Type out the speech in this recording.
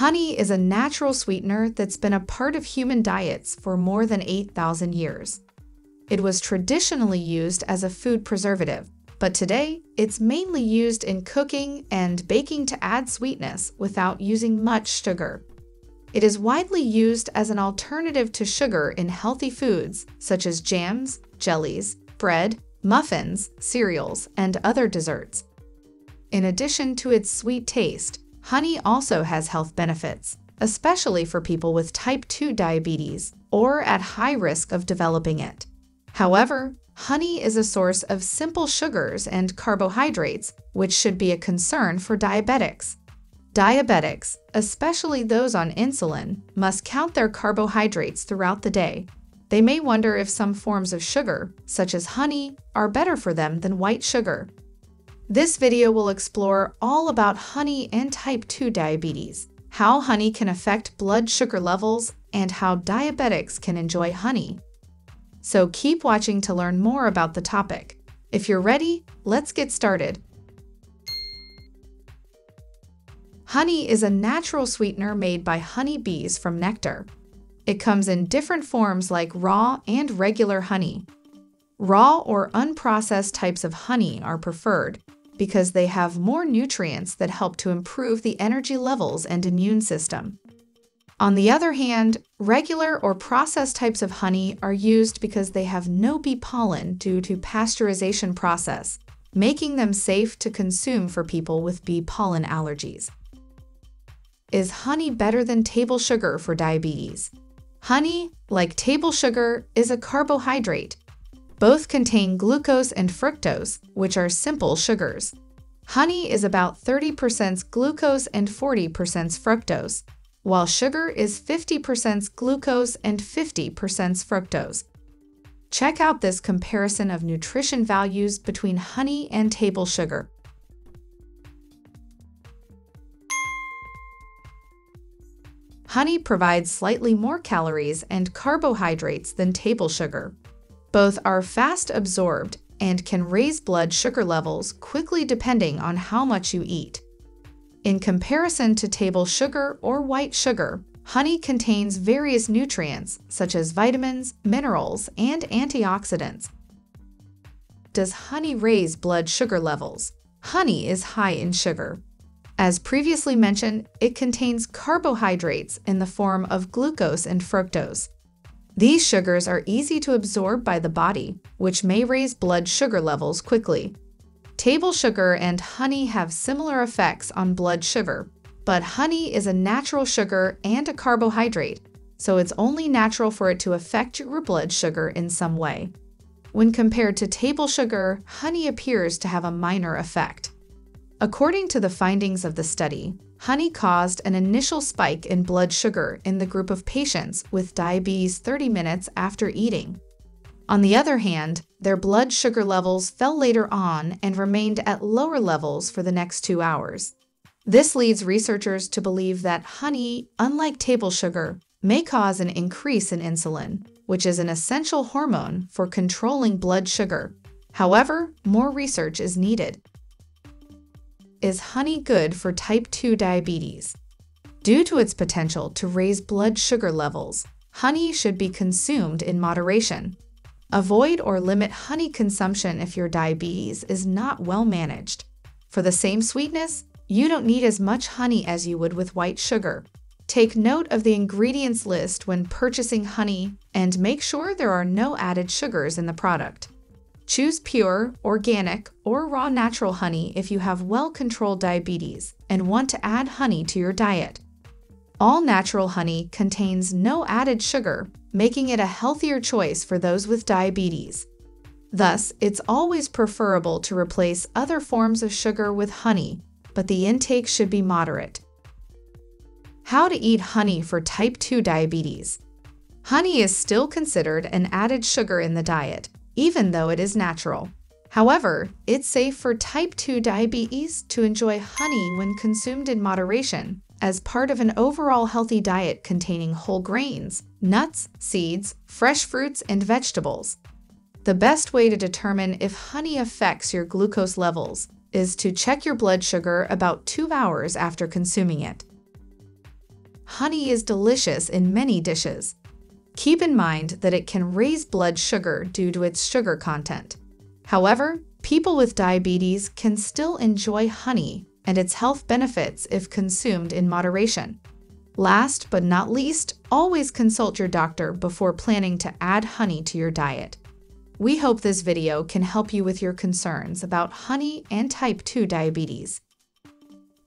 Honey is a natural sweetener that's been a part of human diets for more than 8,000 years. It was traditionally used as a food preservative, but today it's mainly used in cooking and baking to add sweetness without using much sugar. It is widely used as an alternative to sugar in healthy foods such as jams, jellies, bread, muffins, cereals, and other desserts. In addition to its sweet taste, Honey also has health benefits, especially for people with type 2 diabetes or at high risk of developing it. However, honey is a source of simple sugars and carbohydrates, which should be a concern for diabetics. Diabetics, especially those on insulin, must count their carbohydrates throughout the day. They may wonder if some forms of sugar, such as honey, are better for them than white sugar, this video will explore all about honey and type 2 diabetes, how honey can affect blood sugar levels, and how diabetics can enjoy honey. So keep watching to learn more about the topic. If you're ready, let's get started. Honey is a natural sweetener made by honey bees from nectar. It comes in different forms like raw and regular honey. Raw or unprocessed types of honey are preferred, because they have more nutrients that help to improve the energy levels and immune system. On the other hand, regular or processed types of honey are used because they have no bee pollen due to pasteurization process, making them safe to consume for people with bee pollen allergies. Is honey better than table sugar for diabetes? Honey, like table sugar, is a carbohydrate both contain glucose and fructose, which are simple sugars. Honey is about 30% glucose and 40% fructose, while sugar is 50% glucose and 50% fructose. Check out this comparison of nutrition values between honey and table sugar. Honey provides slightly more calories and carbohydrates than table sugar. Both are fast absorbed and can raise blood sugar levels quickly depending on how much you eat. In comparison to table sugar or white sugar, honey contains various nutrients such as vitamins, minerals, and antioxidants. Does honey raise blood sugar levels? Honey is high in sugar. As previously mentioned, it contains carbohydrates in the form of glucose and fructose, these sugars are easy to absorb by the body, which may raise blood sugar levels quickly. Table sugar and honey have similar effects on blood sugar, but honey is a natural sugar and a carbohydrate, so it's only natural for it to affect your blood sugar in some way. When compared to table sugar, honey appears to have a minor effect. According to the findings of the study, honey caused an initial spike in blood sugar in the group of patients with diabetes 30 minutes after eating. On the other hand, their blood sugar levels fell later on and remained at lower levels for the next two hours. This leads researchers to believe that honey, unlike table sugar, may cause an increase in insulin, which is an essential hormone for controlling blood sugar. However, more research is needed. Is honey good for type 2 diabetes? Due to its potential to raise blood sugar levels, honey should be consumed in moderation. Avoid or limit honey consumption if your diabetes is not well managed. For the same sweetness, you don't need as much honey as you would with white sugar. Take note of the ingredients list when purchasing honey and make sure there are no added sugars in the product. Choose pure, organic, or raw natural honey if you have well controlled diabetes and want to add honey to your diet. All natural honey contains no added sugar, making it a healthier choice for those with diabetes. Thus, it's always preferable to replace other forms of sugar with honey, but the intake should be moderate. How to eat honey for type 2 diabetes. Honey is still considered an added sugar in the diet, even though it is natural. However, it's safe for type 2 diabetes to enjoy honey when consumed in moderation as part of an overall healthy diet containing whole grains, nuts, seeds, fresh fruits, and vegetables. The best way to determine if honey affects your glucose levels is to check your blood sugar about two hours after consuming it. honey is delicious in many dishes. Keep in mind that it can raise blood sugar due to its sugar content. However, people with diabetes can still enjoy honey and its health benefits if consumed in moderation. Last but not least, always consult your doctor before planning to add honey to your diet. We hope this video can help you with your concerns about honey and type 2 diabetes.